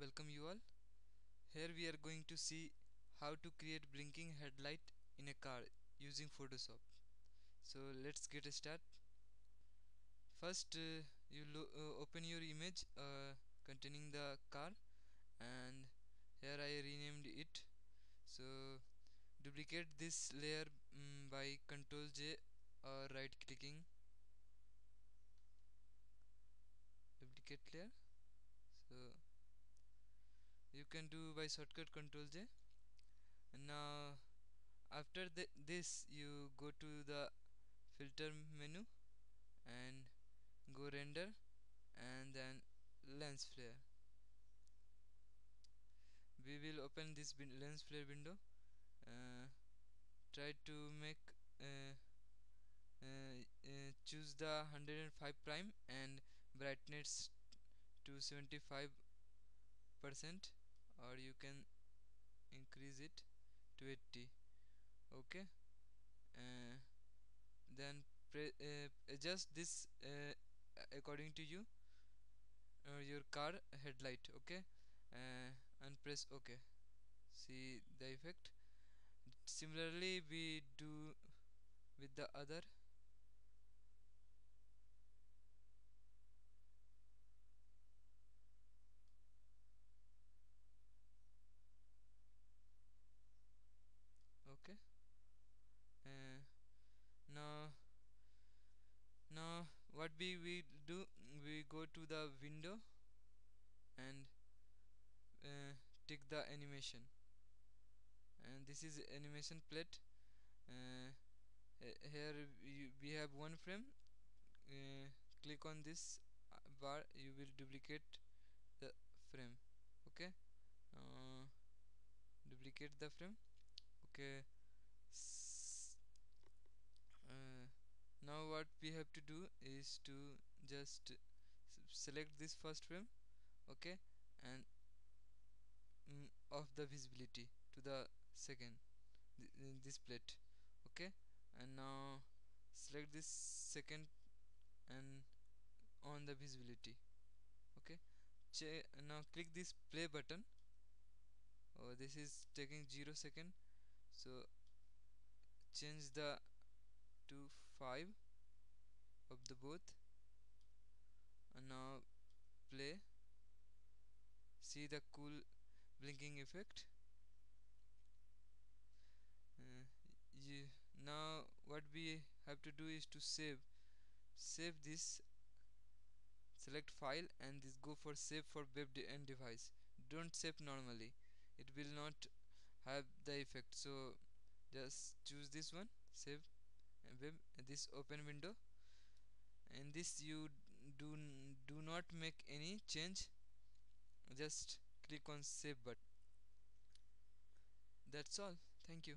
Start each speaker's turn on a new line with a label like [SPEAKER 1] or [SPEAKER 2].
[SPEAKER 1] welcome you all. Here we are going to see how to create blinking headlight in a car using Photoshop. So let's get a start. First uh, you uh, open your image uh, containing the car and here I renamed it. So duplicate this layer um, by ctrl J or right clicking. Duplicate layer. So can do by shortcut control J. And now after the, this you go to the filter menu and go render and then lens flare. We will open this lens flare window uh, try to make uh, uh, uh choose the 105 prime and brightness to 75 percent or you can increase it to 80 okay? Uh, then uh, adjust this uh, according to you or your car headlight okay? Uh, and press ok see the effect? Similarly we do with the other okay uh, now now what we will do we go to the window and uh, take the animation. And this is animation plate. Uh, here we have one frame. Uh, click on this bar you will duplicate the frame. Okay? Uh, duplicate the frame. Okay uh, now what we have to do is to just select this first frame okay and mm, of the visibility to the second th this plate okay and now select this second and on the visibility okay. Ch now click this play button. Oh this is taking 0 second so change the to 5 of the both and now play. See the cool blinking effect. Uh, now what we have to do is to save. Save this. Select file and this go for save for web and device. Don't save normally. It will not have the effect. So just choose this one. Save. And web this open window and this you do do not make any change. Just click on save button. That's all. Thank you